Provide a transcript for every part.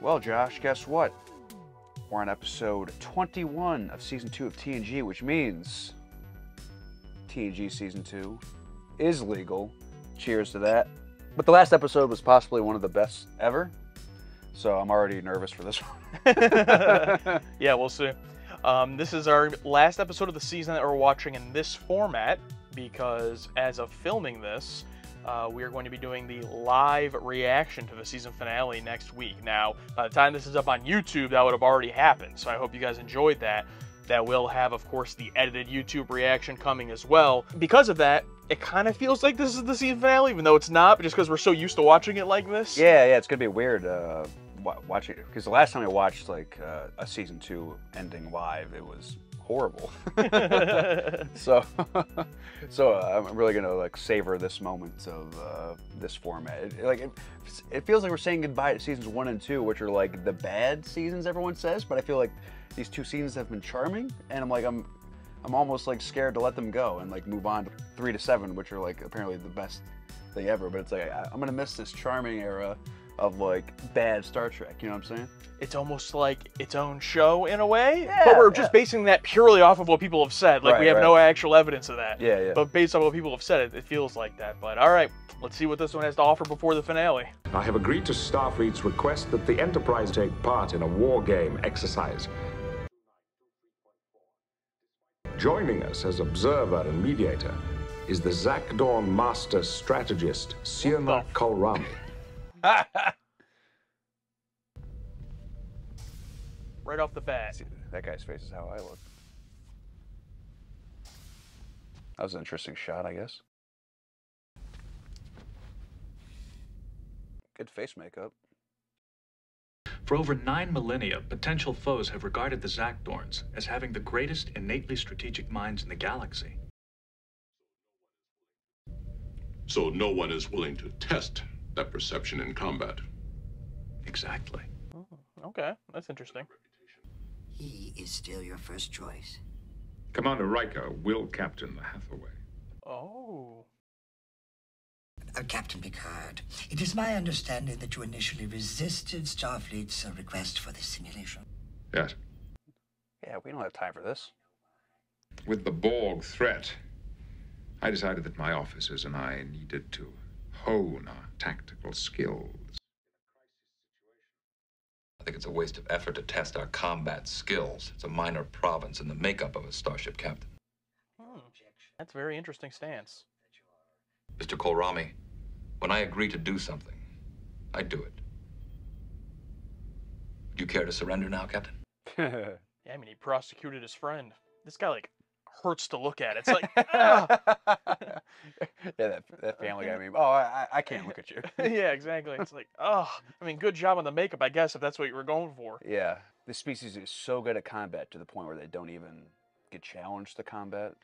Well, Josh, guess what? We're on episode 21 of season 2 of TNG, which means TNG season 2 is legal. Cheers to that. But the last episode was possibly one of the best ever. So I'm already nervous for this one. yeah, we'll see. Um, this is our last episode of the season that we're watching in this format because as of filming this, uh, we are going to be doing the live reaction to the season finale next week. Now, by the time this is up on YouTube, that would have already happened. So I hope you guys enjoyed that. That will have, of course, the edited YouTube reaction coming as well. Because of that, it kind of feels like this is the season finale, even though it's not, just because we're so used to watching it like this. Yeah, yeah, it's gonna be weird uh, watching it because the last time I watched like uh, a season two ending live, it was horrible. so, so uh, I'm really gonna like savor this moment of uh, this format. It, like, it, it, feels like we're saying goodbye to seasons one and two, which are like the bad seasons everyone says. But I feel like these two seasons have been charming, and I'm like I'm, I'm almost like scared to let them go and like move on to three to seven, which are like apparently the best thing ever. But it's like I, I'm gonna miss this charming era of like bad Star Trek. You know what I'm saying? It's almost like its own show in a way, yeah, but we're yeah. just basing that purely off of what people have said. Like right, we have right. no actual evidence of that. Yeah, yeah. But based on what people have said, it, it feels like that. But all right, let's see what this one has to offer before the finale. I have agreed to Starfleet's request that the Enterprise take part in a war game exercise. Joining us as observer and mediator is the Zakdorn master strategist, Sirna Kolrami. right off the bat. See, that guy's face is how I look. That was an interesting shot, I guess. Good face makeup. For over nine millennia, potential foes have regarded the Zakdorns as having the greatest innately strategic minds in the galaxy. So no one is willing to test that perception in combat. Exactly. Oh, okay, that's interesting. He is still your first choice. Commander Riker will captain the Hathaway. Oh. Uh, Captain Picard, it is my understanding that you initially resisted Starfleet's uh, request for this simulation. Yes. Yeah, we don't have time for this. With the Borg threat, I decided that my officers and I needed to hone our tactical skills. I think it's a waste of effort to test our combat skills. It's a minor province in the makeup of a starship captain. Hmm. That's a very interesting stance. Mr. Kolrami, when I agree to do something, I do it. Would you care to surrender now, Captain? Yeah, I mean, he prosecuted his friend. This guy, like, hurts to look at. It's like, ah. yeah, that, that family guy meme. Oh, I, I can't look at you. yeah, exactly. It's like, oh, I mean, good job on the makeup, I guess, if that's what you were going for. Yeah, this species is so good at combat to the point where they don't even get challenged to combat.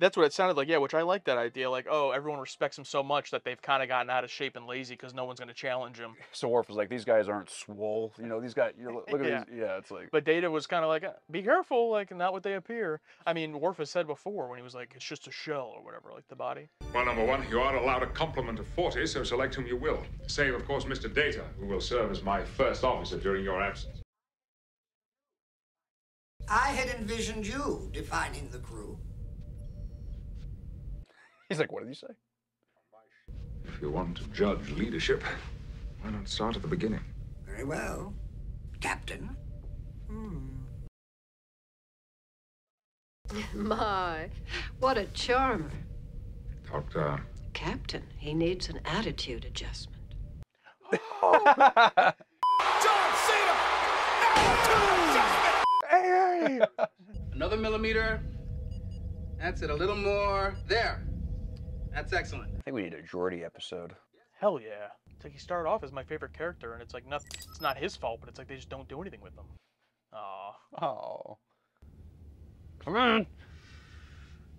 That's what it sounded like, yeah, which I like that idea. Like, oh, everyone respects him so much that they've kind of gotten out of shape and lazy because no one's going to challenge him. So Worf was like, "These guys aren't swole, you know. These guys, you know, look at Yeah. these. Yeah, it's like, But Data was kind of like, "Uh, be careful, like, not what they appear. I mean, Worf has said before when he was like, it's just a shell or whatever, like the body. Well, number one, you are allowed a complement of 40, so select whom you will. Save, of course, Mr. Data, who will serve as my first officer during your absence. I had envisioned you defining the crew. He's like, what did you say? If you want to judge leadership, why not start at the beginning? Very well. Captain. Hmm. My, what a charmer. Doctor, Captain, he needs an attitude adjustment. Hey! Another millimeter. That's it. A little more. There. That's excellent. I think we need a Geordi episode. Hell yeah. It's like he started off as my favorite character, and it's like, not, it's not his fault, but it's like they just don't do anything with him. Aw. Oh. Come on.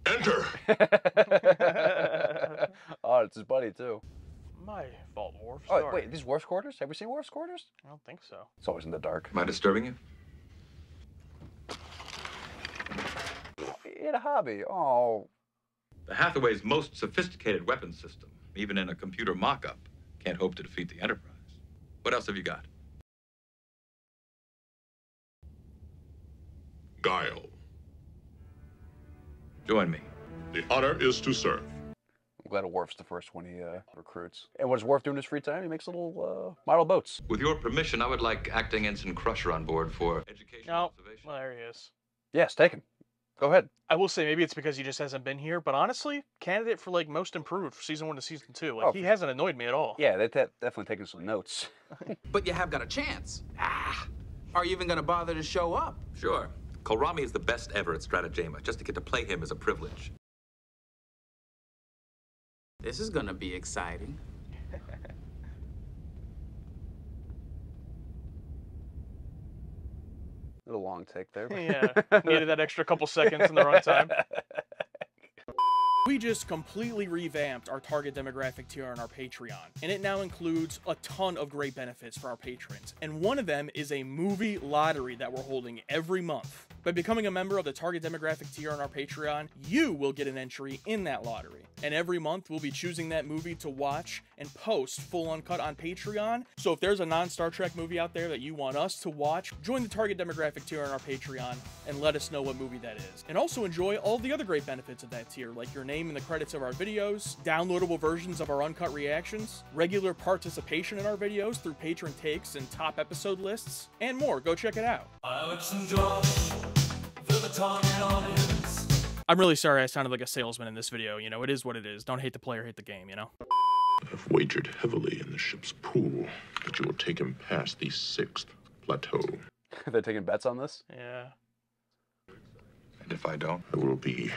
Enter! oh, it's his buddy too. My fault, Worf. Oh Sorry. wait, these Worf's quarters? Have we seen Worf's quarters? I don't think so. It's always in the dark. Am I disturbing you? He had a hobby. Oh. The Hathaway's most sophisticated weapons system, even in a computer mock-up, can't hope to defeat the Enterprise. What else have you got? Guile. Join me. The honor is to serve. I'm glad Worf's the first one he uh, recruits. And what does Worf do in his free time? He makes little uh, model boats. With your permission, I would like acting ensign Crusher on board for education. No, observation. Oh, there he is. Yes, take him. Go ahead. I will say maybe it's because he just hasn't been here, but honestly, candidate for like most improved for season one to season two. Like Oh, he hasn't annoyed me at all. Yeah, they've de- definitely taken some notes. But you have got a chance. Ah, are you even gonna bother to show up? Sure. Kolrami is the best ever at Stratagema. Just to get to play him is a privilege. This is gonna be exciting. Little long take there. Yeah, needed that extra couple seconds in the runtime. We just completely revamped our target demographic tier on our Patreon, and it now includes a ton of great benefits for our patrons. And one of them is a movie lottery that we're holding every month. By becoming a member of the target demographic tier on our Patreon, you will get an entry in that lottery. And every month we'll be choosing that movie to watch and post full uncut on Patreon. So if there's a non Star Trek movie out there that you want us to watch, join the target demographic tier on our Patreon and let us know what movie that is. And also enjoy all the other great benefits of that tier, like your name in the credits of our videos, downloadable versions of our uncut reactions, regular participation in our videos through patron takes and top episode lists, and more. Go check it out. I'm really sorry I sounded like a salesman in this video. You know, it is what it is. Don't hate the player, hate the game, you know? I've wagered heavily in the ship's pool that you will take him past the sixth plateau. They're taking bets on this? Yeah. And if I don't? I will be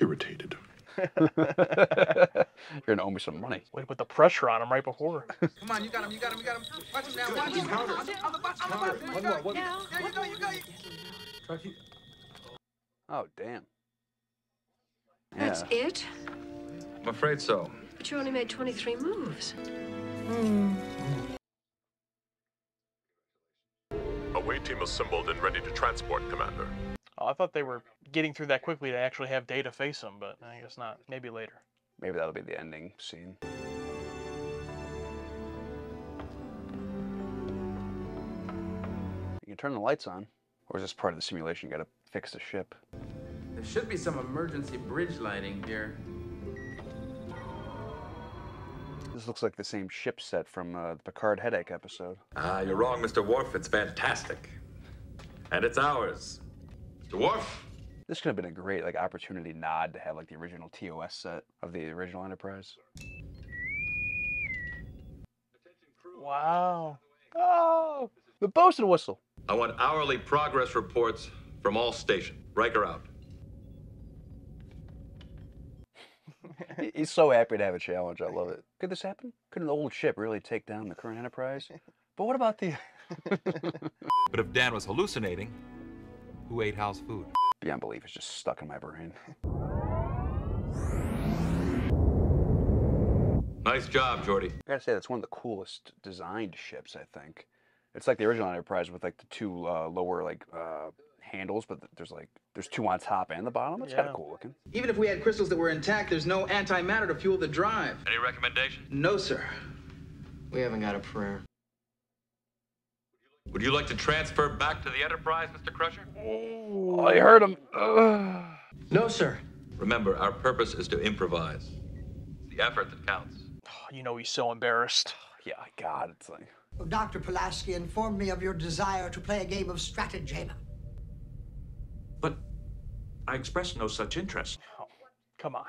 irritated. You're gonna owe me some money. Way to put the pressure on him right before. Come on, you got him, you got him, you got him. Watch him now, watch him. On the, on the, on the bottom, you got. There you go, you go. You- Oh, damn. That's it? I'm afraid so. But you only made 23 moves. Hmm. Away team assembled and ready to transport, Commander. Oh, I thought they were getting through that quickly to actually have Data face them, but I guess not. Maybe later. Maybe that'll be the ending scene. You can turn the lights on. Or is this part of the simulation? You gotta fix the ship. There should be some emergency bridge lighting here. This looks like the same ship set from uh, the Picard Headache episode. Ah, you're wrong, Mr. Worf. It's fantastic. And it's ours. Mr. Worf? This could have been a great like opportunity nod to have like the original TOS set of the original Enterprise. Wow. Oh, the bosun whistle. I want hourly progress reports from all stations. Riker out. He's so happy to have a challenge. I love it. Could this happen? Could an old ship really take down the current Enterprise? But what about the But if Dan was hallucinating, who ate house food? beyond belief is just stuck in my brain? Nice job, Geordi. I gotta say that's one of the coolest designed ships. I think it's like the original Enterprise with like the two uh, lower like uh, handles, but there's like there's two on top and the bottom. It's kind Yeah. of cool looking. Even if we had crystals that were intact, there's no antimatter to fuel the drive. Any recommendation? No, sir. We haven't got a prayer. Would you like to transfer back to the Enterprise, Mr. Crusher? Oh, I heard him. No, sir. Remember, our purpose is to improvise. It's the effort that counts. You know he's so embarrassed. Yeah, God, it's like Dr. Pulaski informed me of your desire to play a game of stratagema. But I expressed no such interest. Oh, come on.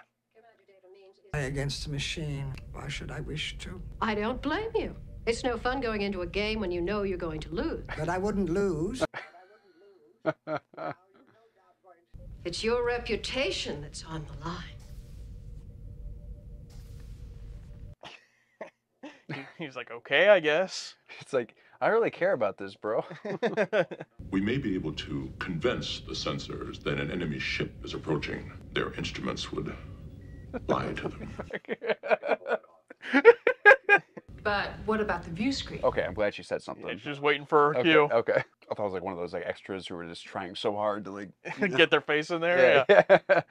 Play against a machine. Why should I wish to? I don't blame you. It's no fun going into a game when you know you're going to lose. But I wouldn't lose. It's your reputation that's on the line. He's like, okay, I guess. It's like I really care about this, bro. We may be able to convince the sensors that an enemy ship is approaching. Their instruments would lie to them. But what about the view screen? okay, I'm glad she said something. She's just waiting for her okay, cue. Okay. I thought it was like one of those like extras who were just trying so hard to like Get their face in there. Yeah. Yeah.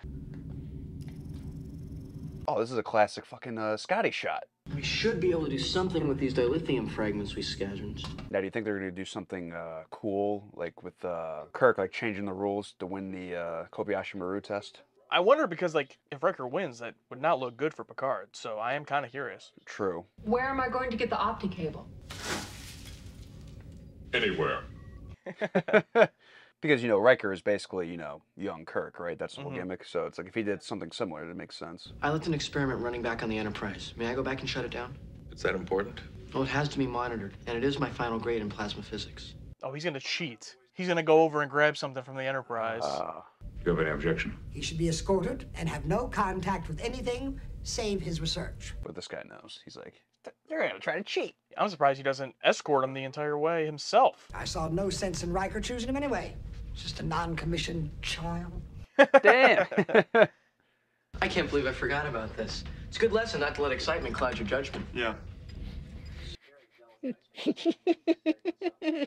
oh, this is a classic fucking uh, Scotty shot. We should be able to do something with these dilithium fragments we scavenged. Now, do you think they're going to do something uh, cool, like with uh, Kirk, like changing the rules to win the uh, Kobayashi Maru test? I wonder because like if Riker wins, that would not look good for Picard. So I am kind of curious. True. Where am I going to get the opti cable? Anywhere. because you know Riker is basically you know young Kirk, right? That's the whole Mhm. gimmick. So it's like if he did something similar, it makes sense. I left an experiment running back on the Enterprise. May I go back and shut it down? Is that important? Well, it has to be monitored, and it is my final grade in plasma physics. Oh, he's gonna cheat. He's gonna go over and grab something from the Enterprise. Uh, Do you have any objection? He should be escorted and have no contact with anything save his research. But this guy knows. He's like, they're gonna try to cheat. I'm surprised he doesn't escort him the entire way himself. I saw no sense in Riker choosing him anyway. Just a non-commissioned child. Damn. I can't believe I forgot about this. It's a good lesson not to let excitement cloud your judgment. Yeah.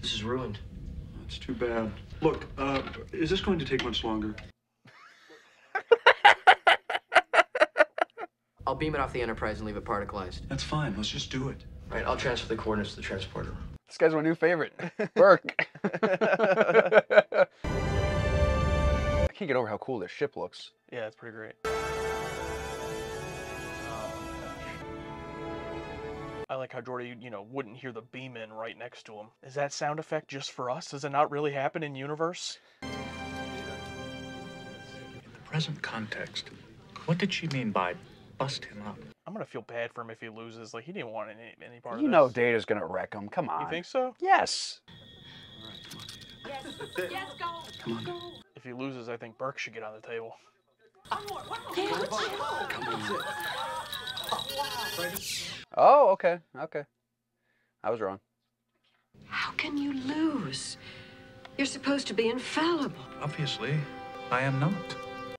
This is ruined. That's too bad. Look, uh, is this going to take much longer? I'll beam it off the Enterprise and leave it particleized. That's fine. Let's just do it. Right, I'll transfer the coordinates to the transporter. This guy's my new favorite, Burke. I can't get over how cool this ship looks. Yeah, it's pretty great. I like how Geordi, you know, wouldn't hear the beam in right next to him. Is that sound effect just for us? Does it not really happen in universe? In the present context, what did she mean by bust him up? I'm gonna feel bad for him if he loses. Like he didn't want any any part You of know this. Data's gonna wreck him. Come on. You think so? Yes. Yes, yes, go. Come on. Go. If he loses, I think Burke should get on the table. Damn, chill. Oh, okay, okay. I was wrong. How can you lose? You're supposed to be infallible. Obviously, I am not.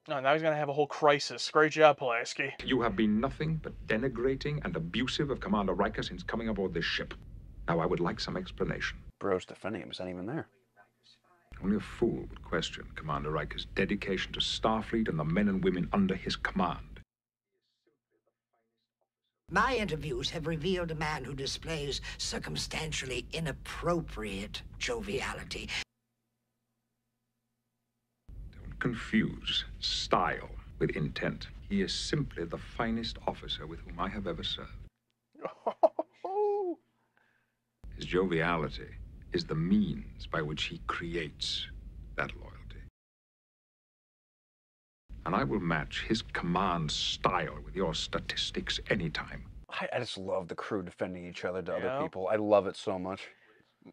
No, now he's gonna have a whole crisis. Great job, Pulaski. You have been nothing but denigrating and abusive of Commander Riker since coming aboard this ship. Now, I would like some explanation. Bro's defending him. He's not even there. Only a fool would question Commander Riker's dedication to Starfleet and the men and women under his command. My interviews have revealed a man who displays circumstantially inappropriate joviality. Don't confuse style with intent. He is simply the finest officer with whom I have ever served. His joviality is the means by which he creates that loyalty. And I will match his command style with your statistics anytime. I, I just love the crew defending each other to Yeah. other people. I love it so much.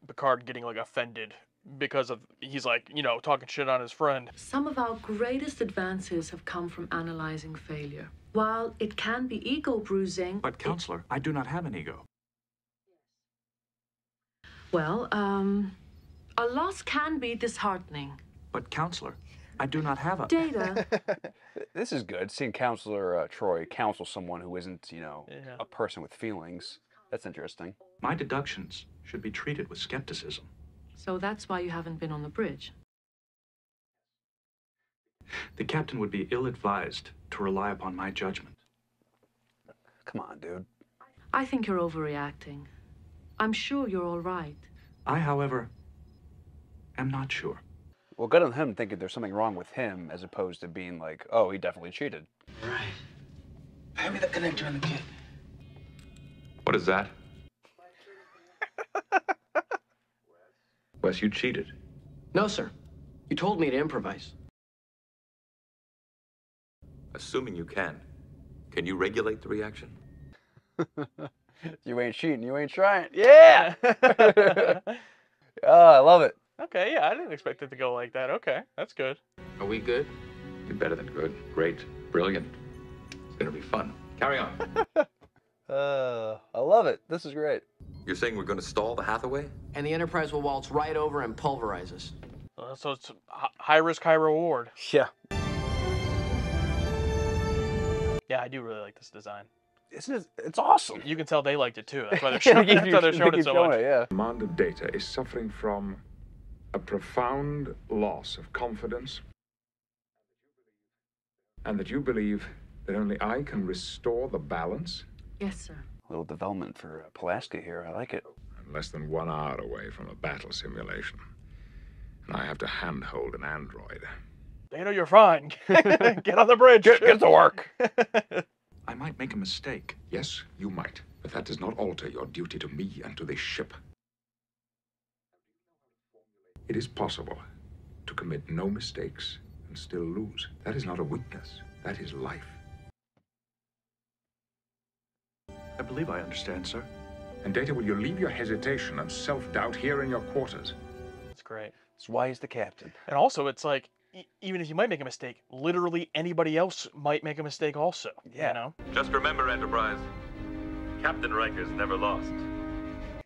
Picard getting like offended because of he's like you know talking shit on his friend. Some of our greatest advances have come from analyzing failure. While it can be ego bruising, But, Counselor, I do not have an ego. well, um, a loss can be disheartening. But, Counselor, I do not have a. Data. This is good. Seeing Counselor uh, Troi counsel someone who isn't, you know, Yeah. a person with feelings. That's interesting. My deductions should be treated with skepticism. So that's why you haven't been on the bridge. The captain would be ill advised to rely upon my judgment. Come on, dude. I think you're overreacting. I'm sure you're all right. I, however, am not sure. Well, good on him thinking there's something wrong with him as opposed to being like, oh, he definitely cheated. Right. Hand me the connector and the kit. What is that? Wes, you cheated. No, sir. You told me to improvise. Assuming you can, can you regulate the reaction? You ain't cheating. You ain't trying. Yeah. oh, I love it. Okay, yeah, I didn't expect it to go like that. Okay, that's good. Are we good? You're better than good. Great. Brilliant. It's gonna be fun. Carry on. Uh, I love it. This is great. You're saying we're gonna stall the Hathaway? And the Enterprise will waltz right over and pulverize us. Uh, so it's high risk, high reward. Yeah. Yeah, I do really like this design. Isn't? It's awesome. You can tell they liked it too. That's why they're Yeah, showing, that's why they're showing it so showing much. it, yeah. Commander Data is suffering from a profound loss of confidence. And that you believe that only I can restore the balance Yes, sir. A little development for uh, Pulaski here. I like it. I'm less than one hour away from a battle simulation. And I have to handhold an android. Dano, you're fine. Get on the bridge. Get, get to work. I might make a mistake. Yes, you might, but that does not alter your duty to me and to this ship. It is possible to commit no mistakes and still lose. That is not a weakness, that is life. I believe I understand, sir. And Data, will you leave your hesitation and self doubt here in your quarters? It's great. That's why he's the captain. And also, it's like, e- even if you might make a mistake, literally anybody else might make a mistake also. Yeah. You know? Just remember, Enterprise, Captain Riker's never lost.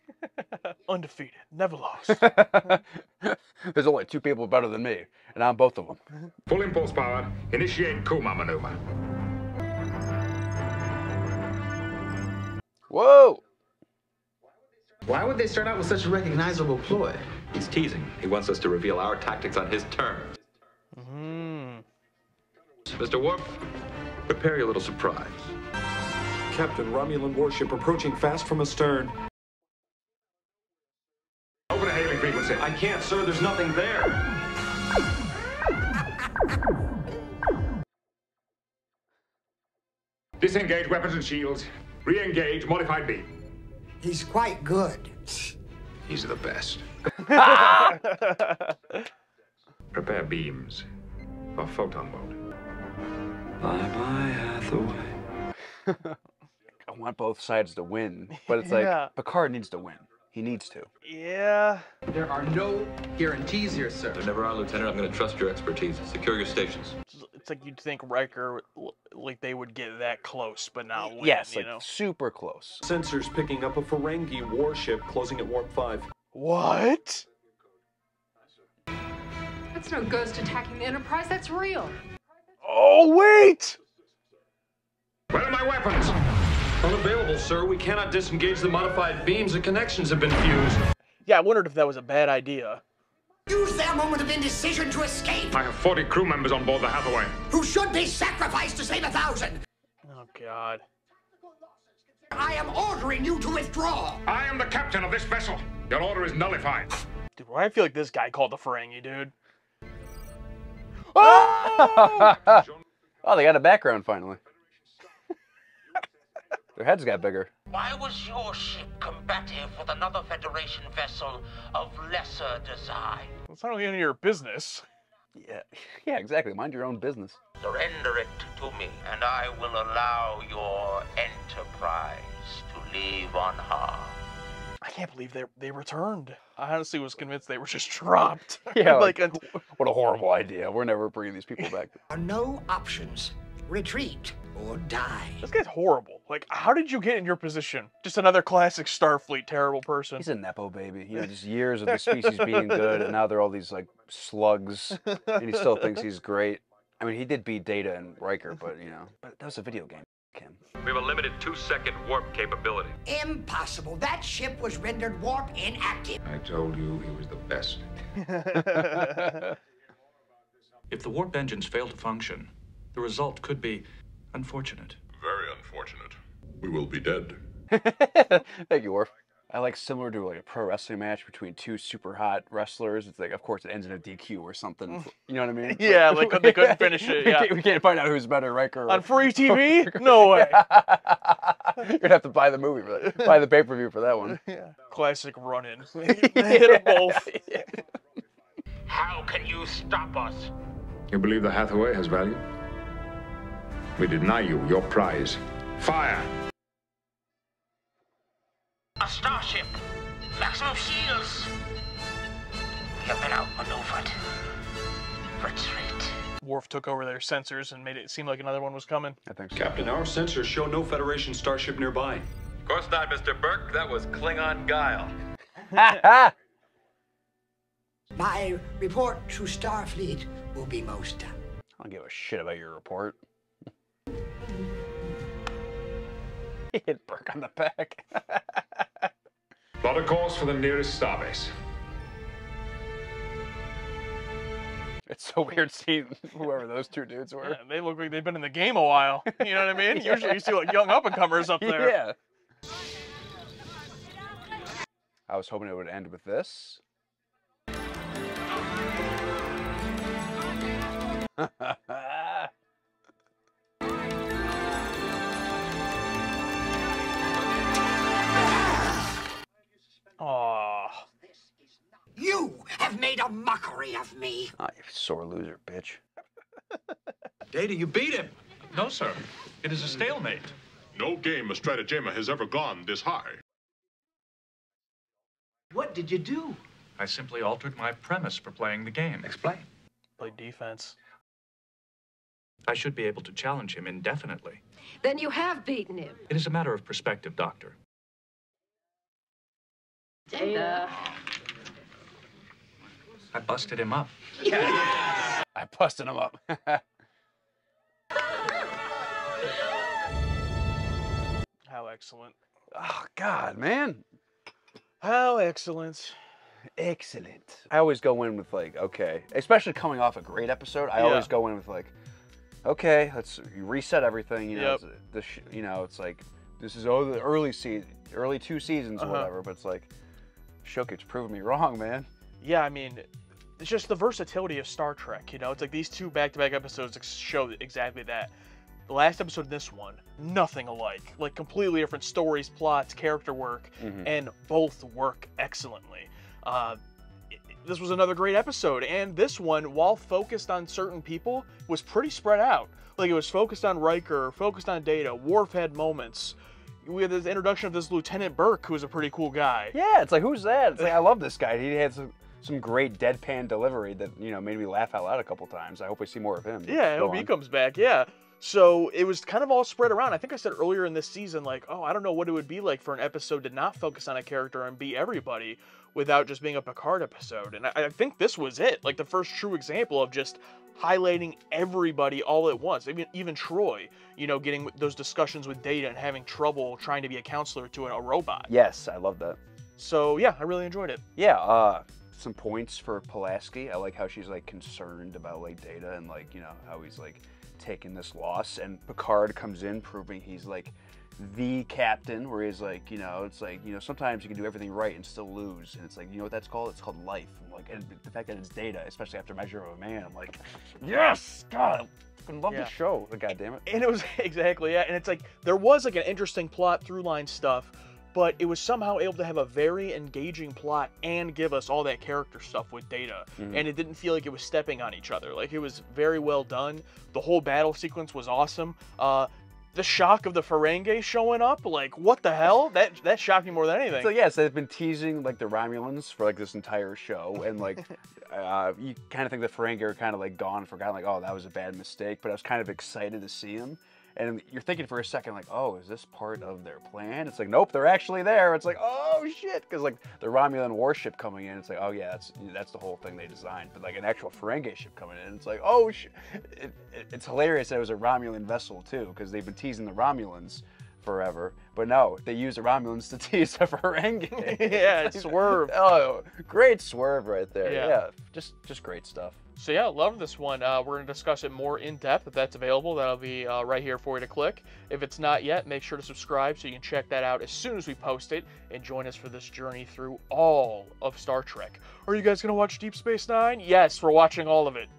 Undefeated. Never lost. There's only two people better than me, and I'm both of them. Full impulse power, initiate Kuma maneuver. Whoa! Why would they start out with such a recognizable ploy? He's teasing. He wants us to reveal our tactics on his terms. Hmm. Mr. Worf, prepare your little surprise. Captain, Romulan warship approaching fast from astern. Open a hailing frequency. I can't, sir. There's nothing there. Disengage weapons and shields. Re-engage modified beam. He's quite good. He's the best. Prepare beams for photon mode. Bye bye, Hathaway. I want both sides to win, but it's like Yeah. Picard needs to win. He needs to. yeah. There are no guarantees here, sir. There never are, Lieutenant. I'm going to trust your expertise. Secure your stations. It's- It's like you'd think Riker, l- like they would get that close, but not win. yes, you like know? super close. Sensors picking up a Ferengi warship closing at warp 5. What? That's no ghost attacking the Enterprise. That's real. Oh wait! Where are my weapons? Unavailable, sir. We cannot disengage the modified beams. The connections have been fused. Yeah, I wondered if that was a bad idea. Use their moment of indecision to escape, I have 40 crew members on board the Hathaway. who should be sacrificed to save a thousand. Oh god. I am ordering you to withdraw. I am the captain of this vessel. Your order is nullified. Dude, why I feel like this guy called the Ferengi, dude. oh, oh they got a background finally. Their heads got bigger. Why was your ship combative with another Federation vessel of lesser design? It's not really any of your business. Yeah, yeah, exactly. Mind your own business. Surrender it to me, and I will allow your enterprise to live unharmed. I can't believe they they returned. I honestly was convinced they were just dropped. Yeah, like, like, what a horrible idea. We're never bringing these people back. Are no options. Retreat or die. this guy's horrible. Like, how did you get in your position? Just another classic Starfleet terrible person. He's a nepo baby. You know, just years of the species being good, and now they're all these like slugs, and he still thinks he's great. I mean, he did beat Data and Riker, but you know, but that was a video game. Kim. We have a limited two-second warp capability. Impossible. That ship was rendered warp inactive. I told you he was the best. If the warp engines fail to function, the result could be unfortunate. Very unfortunate. We will be dead. Thank you, Worf. I like similar to like a pro wrestling match between two super hot wrestlers. It's like, of course, it ends in a DQ or something. Mm. You know what I mean? Yeah, like they couldn't finish it, we, can't, we can't find out who's better, Riker. or- On free TV? No way. You're gonna have to buy the movie for that. Buy the pay per view for that one. Yeah. Classic run-in. Hit them both. How can you stop us? You believe the Hathaway has value? We deny you your prize. Fire! A starship! Maximum shields! We have been outmaneuvered. Retreat. Worf took over their sensors and made it seem like another one was coming. I think so. Captain, our sensors show no Federation starship nearby. Of course not, Mr. Burke. That was Klingon guile. My report to Starfleet will be most done. I don't give a shit about your report. he hit Burke on the back. Plot a course for the nearest starbase. It's It's so weird seeing whoever those two dudes were. Yeah, they look like they've been in the game a while. You know what I mean? Usually you see like young up and comers up there. Yeah. I was hoping it would end with this. Me. Ah, you sore loser, bitch. Data, you beat him. No, sir. It is a stalemate. No game of stratagema has ever gone this high. What did you do? I simply altered my premise for playing the game. Explain. Play defense. I should be able to challenge him indefinitely. Then you have beaten him. It is a matter of perspective, Doctor. Data. I busted him up. Yeah. I busted him up. How excellent. oh God, man. How excellent. Excellent. I always go in with like, okay, especially coming off a great episode. I Yeah. always go in with like, okay, let's you reset everything. You know, Yep. it's, the you know, it's like this is oh the early season, early two seasons Uh-huh. whatever. But it's like, show keeps proving me wrong, man. Yeah, I mean, it's just the versatility of Star Trek. You know, it's like these two back-to-back episodes show exactly that. The last episode, and this one, nothing alike. Like completely different stories, plots, character work, Mhm. and both work excellently. Uh, this was another great episode, and this one, while focused on certain people, was pretty spread out. Like it was focused on Riker, focused on Data. Worf had moments. We had this introduction of this Lieutenant Burke, who was a pretty cool guy. Yeah, it's like who's that? It's like I love this guy. He had some great deadpan delivery that you know made me laugh out loud a couple times. I hope we see more of him. Yeah, I hope he comes back. Yeah. So it was kind of all spread around. I think I said earlier in this season, like, oh, I don't know what it would be like for an episode to not focus on a character and be everybody without just being a Picard episode. And I, I think this was it. Like the first true example of just highlighting everybody all at once. Even even Troi, you know, getting those discussions with Data and having trouble trying to be a counselor to a, a robot. Yes, I love that. So yeah, I really enjoyed it. Yeah, uh, some points for Pulaski. I like how she's like concerned about like Data and like you know how he's like taking this loss, and Picard comes in proving he's like the captain, where he's like you know it's like you know sometimes you can do everything right and still lose, and it's like you know what that's called? It's called life. I'm like and the fact that it's Data, especially after Measure of a Man, I'm like yes, God, I love Yeah. the show. God damn it. And it was exactly yeah, and it's like there was like an interesting plot through line stuff, but it was somehow able to have a very engaging plot and give us all that character stuff with Data, Mhm. and it didn't feel like it was stepping on each other. Like it was very well done. The whole battle sequence was awesome. Uh, the shock of the Ferengi showing up, like what the hell? That that shocked me more than anything. So yes, they've been teasing like the Romulans for like this entire show, and like uh, you kind of think the Ferengi are kind of like gone, forgotten, like oh that was a bad mistake. But I was kind of excited to see them, and you're thinking for a second like oh is this part of their plan? It's like nope, they're actually there. It's like oh shit, because like the Romulan warship coming in, it's like oh yeah, that's that's the whole thing they designed. But like an actual Ferengi ship coming in, it's like oh shit. It, it, it's hilarious that it was a Romulan vessel too, because they've been teasing the Romulans forever. But no, they use the Romulans to tease the Ferengi. Yeah, it's swerve. Oh, great swerve right there. Yeah. Yeah. just just great stuff. So yeah, love this one. Uh, we're gonna discuss it more in depth if that's available. That'll be uh, right here for you to click. If it's not yet, make sure to subscribe so you can check that out as soon as we post it and join us for this journey through all of Star Trek. Are you guys gonna watch Deep Space Nine? Yes, we're watching all of it.